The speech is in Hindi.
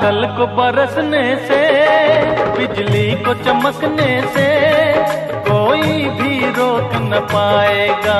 बादल को बरसने से बिजली को चमकने से कोई भी रोक न पाएगा।